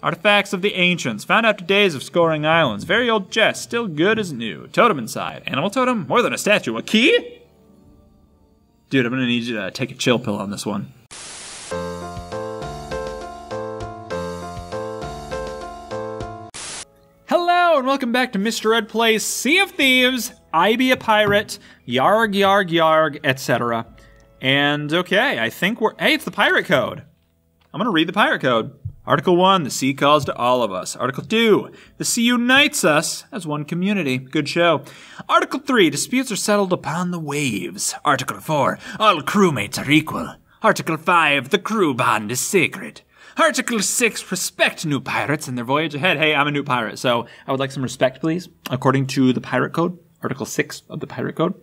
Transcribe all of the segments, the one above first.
Artifacts of the ancients, found after days of scoring islands. Very old chest, still good as new. Totem inside. Animal totem? More than a statue. A key? Dude, I'm gonna need you to uh, take a chill pill on this one. Hello and welcome back to Mr. Red Plays Sea of Thieves. I be a pirate, yarg yarg yarg, etc. And okay, I think we're hey, it's the pirate code. I'm gonna read the pirate code. Article 1, the sea calls to all of us. Article 2, the sea unites us as one community. Good show. Article 3, disputes are settled upon the waves. Article 4, all crewmates are equal. Article 5, the crew bond is sacred. Article 6, respect new pirates and their voyage ahead. Hey, I'm a new pirate, so I would like some respect, please. According to the pirate code, Article 6 of the pirate code.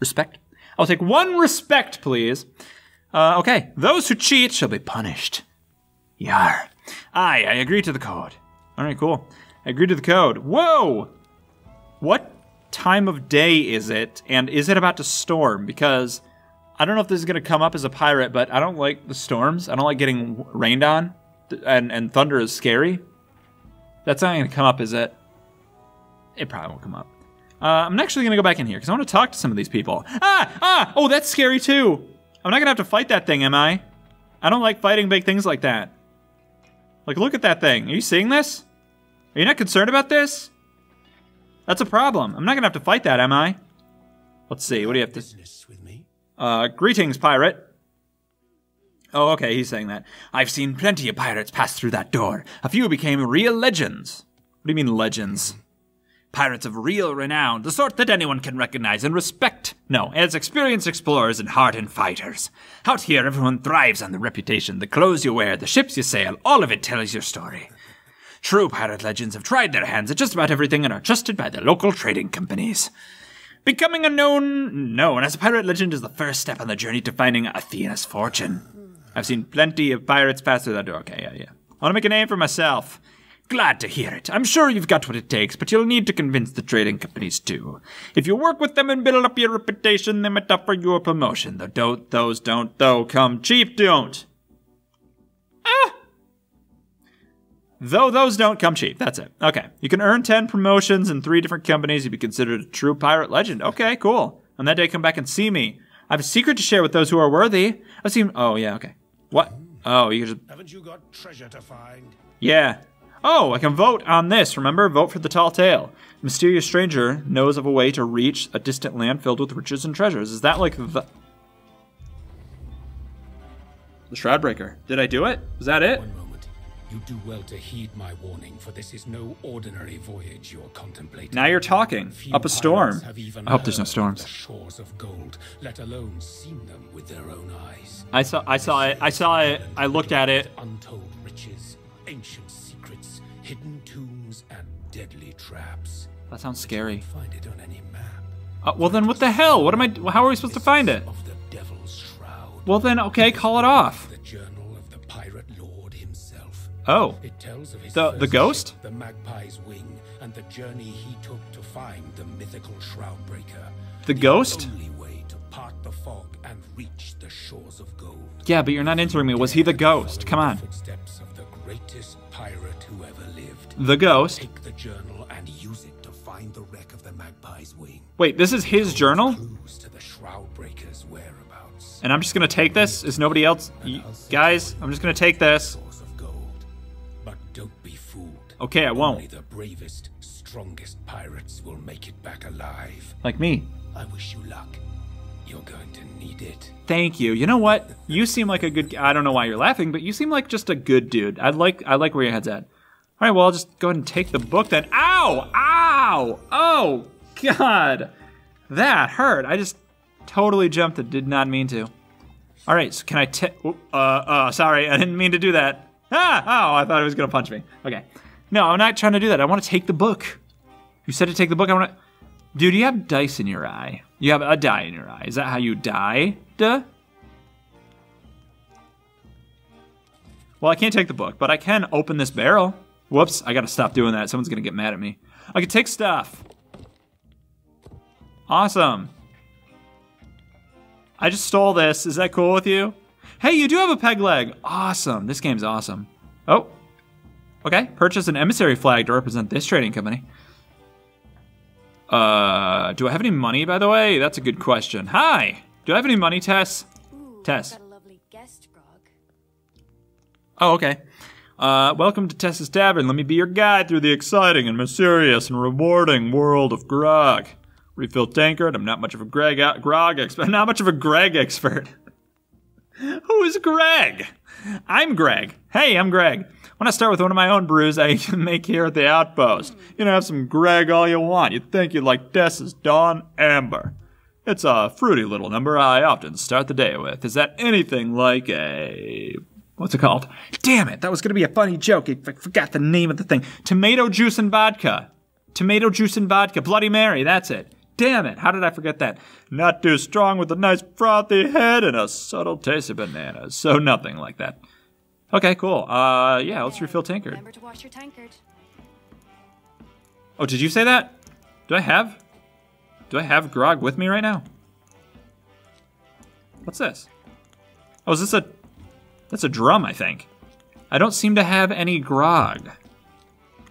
Respect. I'll take one respect, please. Uh, okay, those who cheat shall be punished. Yar. Aye, I agree to the code. All right, cool. I agree to the code. Whoa! What time of day is it, and is it about to storm? Because I don't know if this is going to come up as a pirate, but I don't like the storms. I don't like getting rained on, and, and thunder is scary. That's not going to come up, is it? It probably won't come up. Uh, I'm actually going to go back in here because I want to talk to some of these people. Ah! Ah! Oh, that's scary too! I'm not going to have to fight that thing, am I? I don't like fighting big things like that. Like, look at that thing. Are you seeing this? Are you not concerned about this? That's a problem. I'm not gonna have to fight that, am I? Let's see. What do you have to? with me? Uh, greetings, pirate. Oh, okay. He's saying that. I've seen plenty of pirates pass through that door. A few became real legends. What do you mean legends? Pirates of real renown, the sort that anyone can recognize and respect. No, as experienced explorers and hardened fighters. Out here, everyone thrives on the reputation, the clothes you wear, the ships you sail, all of it tells your story. True pirate legends have tried their hands at just about everything and are trusted by the local trading companies. Becoming a known known as a pirate legend is the first step on the journey to finding Athena's fortune. I've seen plenty of pirates pass through that door. Okay, yeah, yeah. I want to make a name for myself. Glad to hear it. I'm sure you've got what it takes, but you'll need to convince the trading companies too. If you work with them and build up your reputation, they might offer you a promotion. Though don't, those don't, though come cheap, don't. Ah! Though those don't come cheap. That's it. Okay. You can earn 10 promotions in three different companies. You'd be considered a true pirate legend. Okay, cool. On that day, come back and see me. I have a secret to share with those who are worthy. I've seen. Oh, yeah, okay. What? Oh, you just. Haven't you got treasure to find? Yeah. Oh, I can vote on this. Remember, vote for the tall tale. Mysterious stranger knows of a way to reach a distant land filled with riches and treasures. Is that like the the Shroudbreaker? Did I do it? Is that it? One moment. You do well to heed my warning, for this is no ordinary voyage you're contemplating. Now you're talking. Few Up a storm. I hope there's no storms. The shores of gold, let alone seen them with their own eyes. I saw. I saw it. I saw it. I looked at it. Untold riches, ancient secrets, hidden tombs, and deadly traps. That sounds scary. Find it on any map. Uh, well, then what the hell? What am I? How are we supposed to find it? Of the Devil's Shroud. Well, then okay, call it off. The journal of the pirate lord himself. Oh, It tells of his The- the ghost? ship, the Magpie's Wing, and the journey he took to find the mythical Shroudbreaker. The ghost? only way to part the fog and reach the shores of gold. yeah, but you're not answering me. Was he the ghost? Come on. The footsteps of the greatest pirate who ever lived. The ghost. Take the journal and use it to find the wreck of the Magpie's Wing. Wait, this is his journal, Clues to the Shroudbreaker's whereabouts. and I'm just gonna take this. Is nobody else? Guys, I'm just gonna take this. Of gold. But don't be fooled. Okay, I Only won't. the bravest, strongest pirates will make it back alive. Like me. I wish you luck. You're going to need it. Thank you. You know what? You seem like a good. I don't know why you're laughing, but you seem like just a good dude. I like. I like where your head's at. All right. Well, I'll just go ahead and take the book then. Ow! Ow! Oh God, that hurt. I just totally jumped. It did not mean to. All right. So can I take? Uh. Uh. Sorry, I didn't mean to do that. Ah! Oh, I thought he was gonna punch me. Okay. No, I'm not trying to do that. I want to take the book. You said to take the book. I want to. Dude, you have dice in your eye. You have a dye in your eye. Is that how you die? Duh. Well, I can't take the book, but I can open this barrel. Whoops, I gotta stop doing that. Someone's gonna get mad at me. I can take stuff. Awesome. I just stole this. Is that cool with you? Hey, you do have a peg leg. Awesome. This game's awesome. Oh. Okay, purchase an emissary flag to represent this trading company. Uh, do I have any money, by the way? That's a good question. Hi! Do I have any money, Tess? Ooh, Tess. Guest, Grog. Oh, okay. Uh, welcome to Tess's Tavern. Let me be your guide through the exciting and mysterious and rewarding world of grog. Refill tankard. I'm not much of a Greg grog expert. Not much of a Greg expert. Who is Greg? I'm Greg. Hey, I'm Greg. When I start with one of my own brews I make here at the outpost, you can have some Greg all you want. You'd think you'd like Tess's Dawn Amber. It's a fruity little number I often start the day with. Is that anything like a What's it called? Damn it, that was gonna be a funny joke. I forgot the name of the thing. Tomato juice and vodka. Tomato juice and vodka. Bloody Mary, that's it. Damn it, how did I forget that? Not too strong with a nice frothy head and a subtle taste of bananas. So nothing like that. Okay, cool. Uh, yeah, let's refill tankard. Remember to wash your tankard. Oh, did you say that? Do I have? Do I have grog with me right now? What's this? Oh, is this a? That's a drum, I think. I don't seem to have any grog.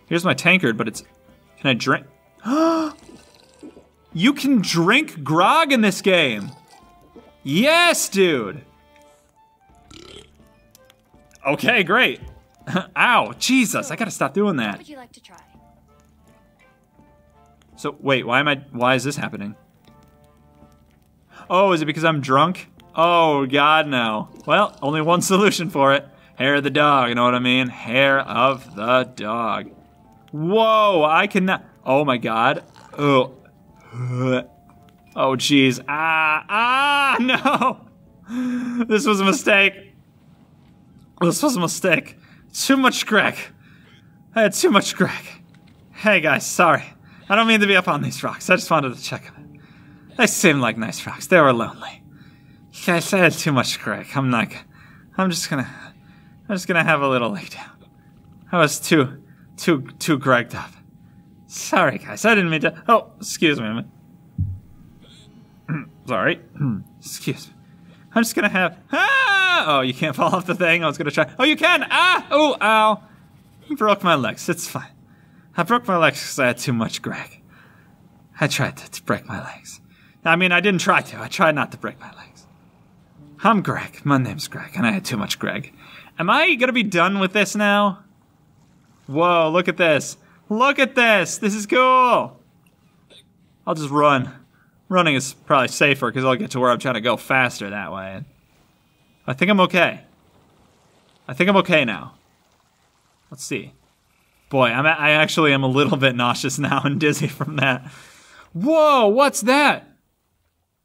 Here's my tankard, but it's. Can I drink? you can drink grog in this game. Yes, dude. Okay, great. Ow, Jesus! I gotta stop doing What that. would you like to try? So wait, why am I? Why is this happening? Oh, is it because I'm drunk? Oh God, no. Well, only one solution for it. Hair of the dog. You know what I mean? Hair of the dog. Whoa! I cannot. Oh my God. Oh. Oh jeez. Ah ah no. This was a mistake. This was a mistake. Too much Greg. I had too much Greg. Hey guys, sorry. I don't mean to be up on these rocks. I just wanted to check them. They seemed like nice rocks. They were lonely. Guys I had too much Greg. I'm not. I'm just gonna. I'm just gonna have a little lay down. I was too, too, too Gregged up. Sorry, guys. I didn't mean to. Oh, excuse me. Sorry. excuse me. I'm just gonna have. Ah! Oh, you can't fall off the thing. I was gonna try. Oh, you can. Ah! Oh, ow! Broke my legs. It's fine. I broke my legs because I had too much Greg. I tried to, to break my legs. I mean, I didn't try to. I tried not to break my legs. I'm Greg. My name's Greg, and I had too much Greg. Am I gonna be done with this now? Whoa, look at this. Look at this. This is cool. I'll just run. Running is probably safer because I'll get to where I'm trying to go faster that way. I think I'm okay. I think I'm okay now. Let's see. Boy, I'm I actually am a little bit nauseous now and dizzy from that. Whoa, what's that?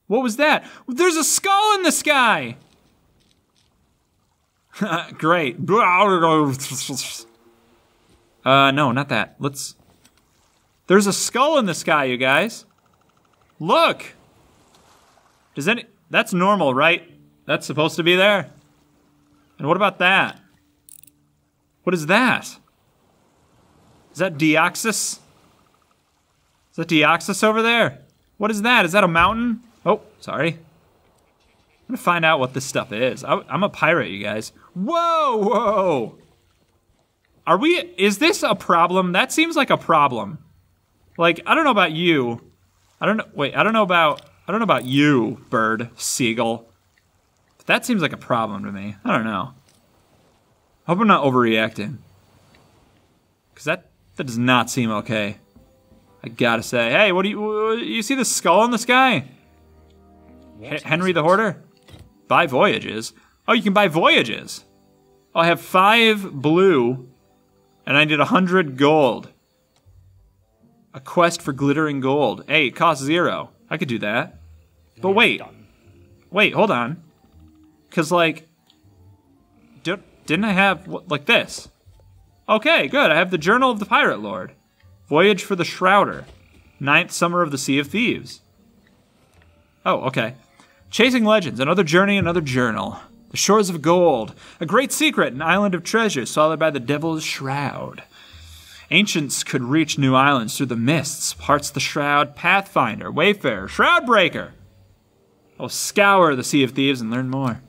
What was that? There's a skull in the sky. Great. Uh, no, not that. Let's. There's a skull in the sky, you guys. Look. Does any? That's normal, right? That's supposed to be there. And what about that? What is that? Is that Deoxys? Is that Deoxys over there? What is that? Is that a mountain? Oh, sorry. I'm gonna find out what this stuff is. I, I'm a pirate, you guys. Whoa, whoa. Are we? Is this a problem? That seems like a problem. Like I don't know about you. I don't know. Wait, I don't know about. I don't know about you, bird, seagull. But that seems like a problem to me. I don't know. I hope I'm not overreacting. Cause that that does not seem okay. I gotta say, hey, what do you what, you see the skull in the sky? H- Henry the Hoarder, buy voyages. Oh, you can buy voyages. Oh, I have five blue, and I need a hundred gold. A quest for glittering gold. Hey, it costs zero. I could do that. But wait, wait, hold on. Cause like, didn't I have like this? Okay, good. I have the Journal of the Pirate Lord. Voyage for the Shrouder. Ninth Summer of the Sea of Thieves. Oh, okay. Chasing Legends. Another journey, another journal. The Shores of Gold. A great secret, an island of treasure swallowed by the Devil's Shroud. Ancients could reach new islands through the mists, parts the Shroud, Pathfinder, Wayfarer, Shroud Breaker. Oh, scour the Sea of Thieves and learn more.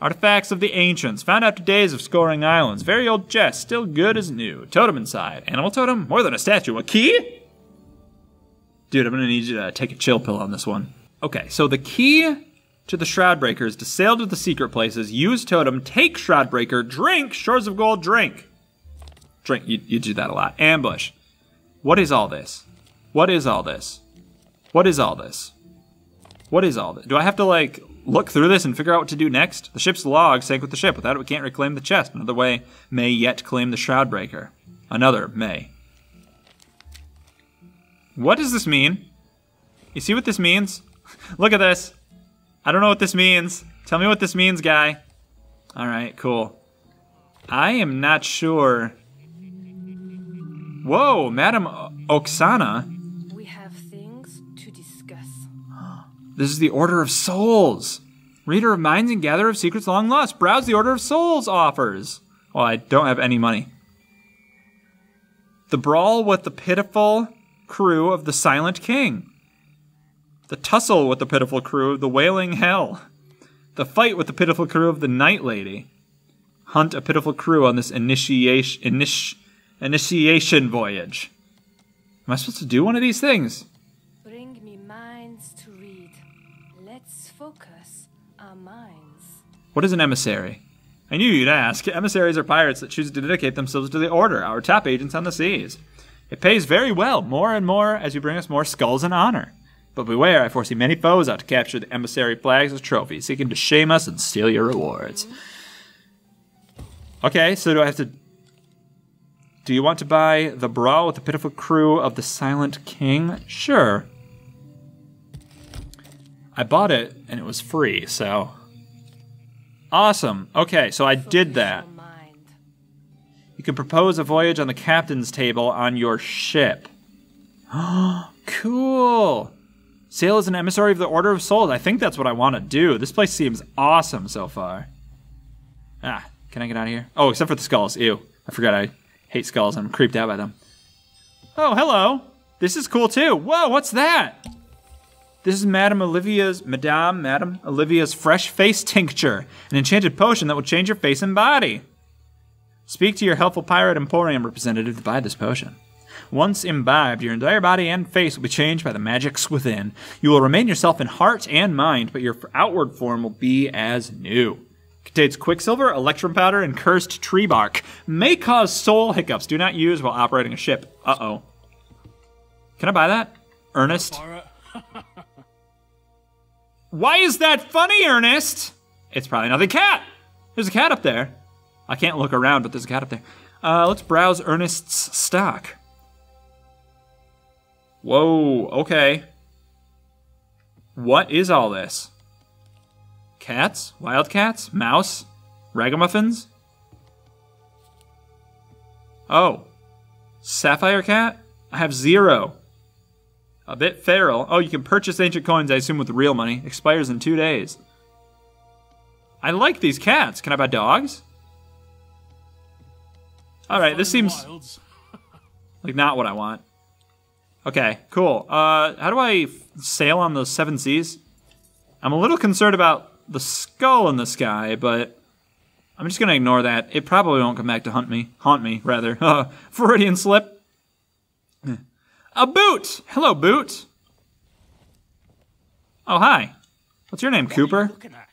Artifacts of the ancients, found after days of scoring islands. Very old chest, still good as new. Totem inside. Animal totem? More than a statue. A key? Dude, I'm gonna need you to take a chill pill on this one. Okay, so the key to the Shroudbreaker is to sail to the secret places, use totem, take Shroudbreaker, drink Shores of Gold, drink. Drink, you, you do that a lot. Ambush. What is all this? What is all this? What is all this? What is all this? Do I have to, like, look through this and figure out what to do next? The ship's log sank with the ship. Without it, we can't reclaim the chest. Another way may yet claim the Shroudbreaker. Another may. What does this mean? You see what this means? look at this. I don't know what this means. Tell me what this means, guy. All right, cool. I am not sure. Whoa, Madam Oksana. We have things to discuss. This is the Order of Souls. Reader of minds and gatherer of secrets long lost. Browse the Order of Souls offers. Well, I don't have any money. The brawl with the pitiful crew of the Silent King. The tussle with the pitiful crew of the Wailing Hell. The fight with the pitiful crew of the Night Lady. Hunt a pitiful crew on this initiation initi- initiation voyage. Am I supposed to do one of these things? Bring me minds to read. Let's focus our minds. What is an emissary? I knew you'd ask. Emissaries are pirates that choose to dedicate themselves to the Order, our top agents on the seas. It pays very well, more and more, as you bring us more skulls and honor. But beware, I foresee many foes out to capture the emissary flags as trophies, seeking to shame us and steal your rewards. Okay, so do I have to. Do you want to buy the brawl with the pitiful crew of the Silent King? Sure. I bought it and it was free, so. Awesome. Okay, so I did that. You can propose a voyage on the captain's table on your ship. cool. Sail as an emissary of the Order of Souls. I think that's what I want to do. This place seems awesome so far. Ah, can I get out of here? Oh, except for the skulls. Ew. I forgot I hate skulls. I'm creeped out by them. Oh, hello. This is cool too. Whoa, what's that? This is Madame Olivia's, Madame, Madame Olivia's fresh face tincture, an enchanted potion that will change your face and body. Speak to your helpful pirate emporium representative to buy this potion. Once imbibed, your entire body and face will be changed by the magics within. You will remain yourself in heart and mind, but your outward form will be as new. Contains quicksilver, electrum powder, and cursed tree bark. May cause soul hiccups. Do not use while operating a ship. Uh oh. Can I buy that? Ernest? Why is that funny, Ernest? It's probably nothing. Cat! There's a cat up there. I can't look around, but there's a cat up there. Uh, let's browse Ernest's stock. Whoa, okay. What is all this? Cats? Wildcats? Mouse? Ragamuffins? Oh. Sapphire cat? I have zero. A bit feral. Oh, you can purchase ancient coins, I assume, with real money. Expires in two days. I like these cats. Can I buy dogs? Alright, this seems like not what I want. Okay, cool. Uh, how do I sail on the seven seas? I'm a little concerned about the skull in the sky, but I'm just gonna ignore that. It probably won't come back to hunt me. Haunt me, rather. Uh, Freudian slip. A boot! Hello, boot. Oh, hi. What's your name, Cooper? Looking at.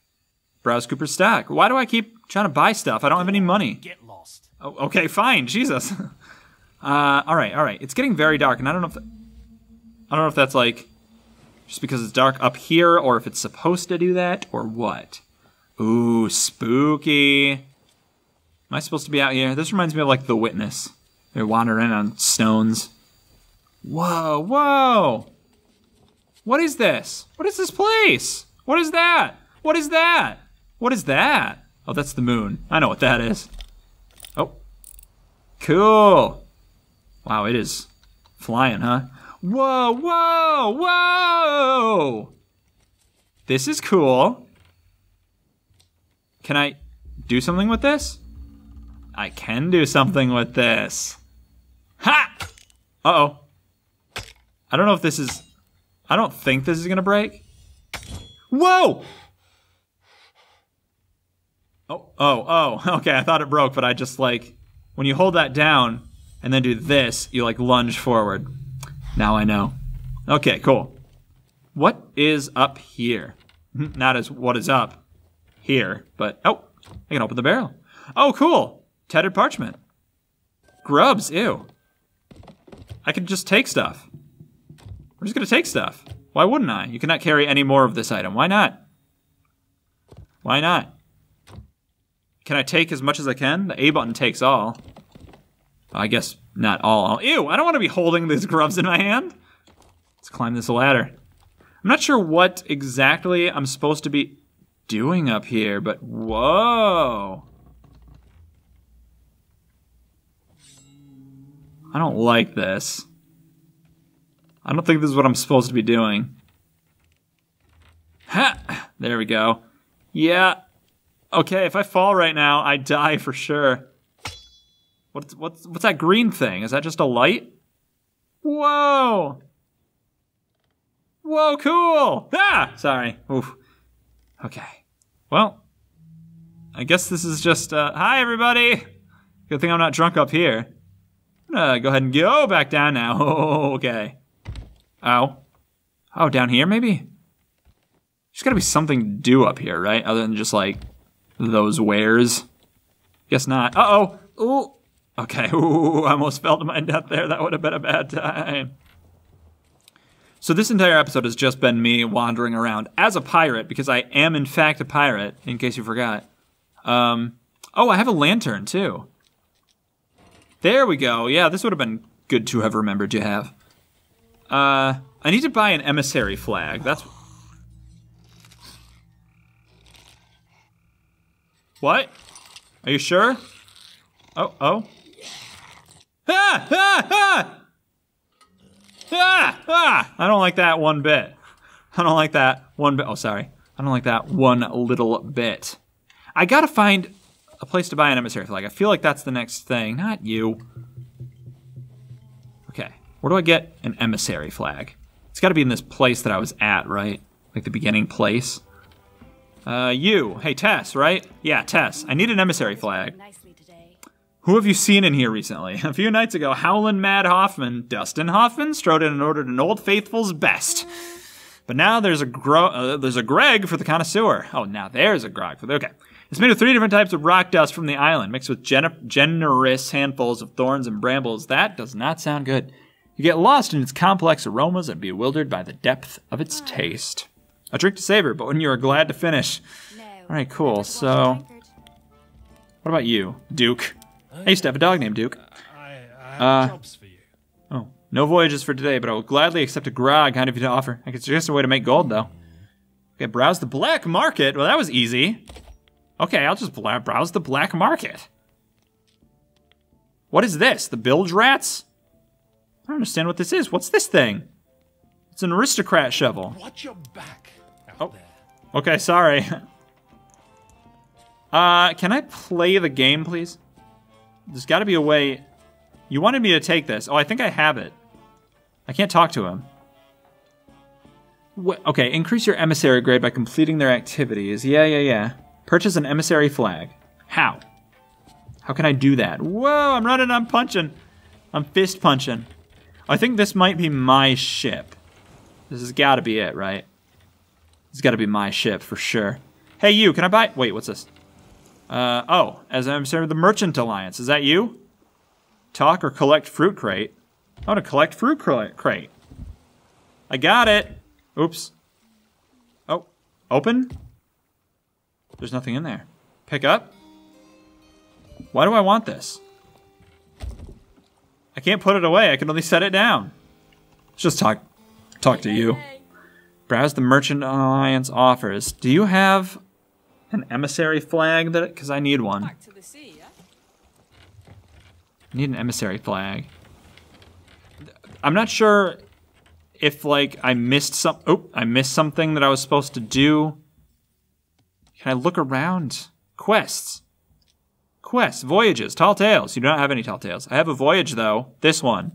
Browse Cooper's stock. Why do I keep trying to buy stuff? I don't have any money. Get lost. Oh, okay, fine. Jesus. Uh, all right, all right. It's getting very dark, and I don't know if I don't know if that's like just because it's dark up here, or if it's supposed to do that, or what. Ooh, spooky. Am I supposed to be out here? This reminds me of like The Witness. They're wandering on stones. Whoa, whoa. What is this? What is this place? What is that? What is that? What is that? Oh, that's the moon. I know what that is. Oh. Cool. Wow, it is flying, huh? Whoa, whoa, whoa! This is cool. Can I do something with this? I can do something with this. Ha! Uh oh. I don't know if this is. I don't think this is gonna break. Whoa! Oh, oh, oh. Okay, I thought it broke, but I just like when you hold that down and then do this, you like lunge forward. Now I know. Okay, cool. What is up here? Hmm, not as what is up here, but oh, I can open the barrel. Oh, cool. Tattered parchment. Grubs, ew. I can just take stuff. We're just gonna take stuff. Why wouldn't I? You cannot carry any more of this item. Why not? Why not? Can I take as much as I can? The A button takes all. I guess not all. Oh, ew, I don't want to be holding these grubs in my hand. Let's climb this ladder. I'm not sure what exactly I'm supposed to be doing up here, but whoa. I don't like this. I don't think this is what I'm supposed to be doing. Ha! There we go. Yeah. Okay, if I fall right now, I die for sure. What's what's what's that green thing? Is that just a light? Whoa! Whoa, cool! Ah! Sorry. Oof. Okay. Well, I guess this is just, uh, hi everybody! Good thing I'm not drunk up here. I'm gonna go ahead and go back down now. Oh, okay. Oh. Oh, down here maybe? There's gotta be something to do up here, right? Other than just like those wares. Guess not. Uh oh. Ooh. Okay. Ooh, I almost fell to my death there. That would have been a bad time. So this entire episode has just been me wandering around as a pirate because I am in fact a pirate. In case you forgot. Um. Oh, I have a lantern too. There we go. Yeah, this would have been good to have remembered to have. Uh, I need to buy an emissary flag. That's. What? Are you sure? Oh, oh. Ah! Ah! Ah! Ah! Ah! I don't like that one bit. I don't like that one bit. Oh, sorry. I don't like that one little bit. I gotta find a place to buy an emissary flag. I feel like that's the next thing. Not you. Okay. Where do I get an emissary flag? It's gotta be in this place that I was at, right? Like the beginning place. Uh, you. Hey, Tess, right? Yeah, Tess. I need an emissary flag. Today. Who have you seen in here recently? A few nights ago, Howlin' Mad Hoffman, Dustin Hoffman, strode in and ordered an Old Faithful's best. But now there's a gro- uh, there's a Greg for the connoisseur. Oh, now there's a Grog for the okay. It's made of three different types of rock dust from the island, mixed with gen- generous handfuls of thorns and brambles. That does not sound good. You get lost in its complex aromas and bewildered by the depth of its taste. A drink to savor, but when you are glad to finish. No. All right, cool. So, got a tankard. what about you, Duke? I used to have a dog named Duke. I, I have Uh, jobs for you. Oh, no voyages for today, but I will gladly accept a grog kind of you to offer. I could suggest a way to make gold, though. Okay, browse the black market. Well, that was easy. Okay, I'll just browse the black market. What is this? The bilge rats? I don't understand what this is. What's this thing? It's an aristocrat shovel. Watch your back Oh. there. Okay, sorry. Uh, can I play the game, please? There's got to be a way. You wanted me to take this. Oh, I think I have it. I can't talk to him. Okay, increase your emissary grade by completing their activities. Yeah, yeah, yeah. Purchase an emissary flag. How? How can I do that? Whoa, I'm running, I'm punching. I'm fist punching. I think this might be my ship. This has got to be it, right? It's got to be my ship for sure. Hey, you, can I buy? Wait, what's this? Uh, oh, as I'm saying, the Merchant Alliance. Is that you? Talk or collect fruit crate? I want to collect fruit cra- crate. I got it. Oops. Oh, open? There's nothing in there. Pick up? Why do I want this? I can't put it away. I can only set it down. Let's just talk talk to you. Browse the Merchant Alliance offers. Do you have an emissary flag that cuz I need one. Back to the sea, yeah? I need an emissary flag. I'm not sure if like I missed some oh, I missed something that I was supposed to do. Can I look around? Quests. Quests, voyages, tall tales. You do not have any tall tales. I have a voyage though. This one.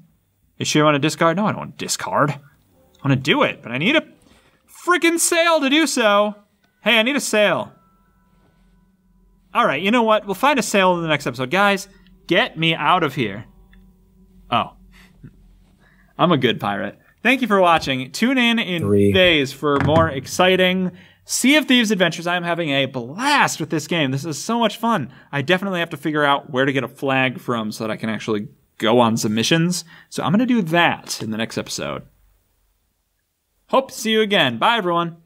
Is she want to discard? No, I don't want to discard. I want to do it, but I need a freaking sail to do so. Hey, I need a sail. All right, you know what? We'll find a sale in the next episode. Guys, get me out of here. Oh. I'm a good pirate. Thank you for watching. Tune in in Three. days for more exciting Sea of Thieves adventures. I am having a blast with this game. This is so much fun. I definitely have to figure out where to get a flag from so that I can actually go on some missions. So I'm going to do that in the next episode. Hope to see you again. Bye, everyone.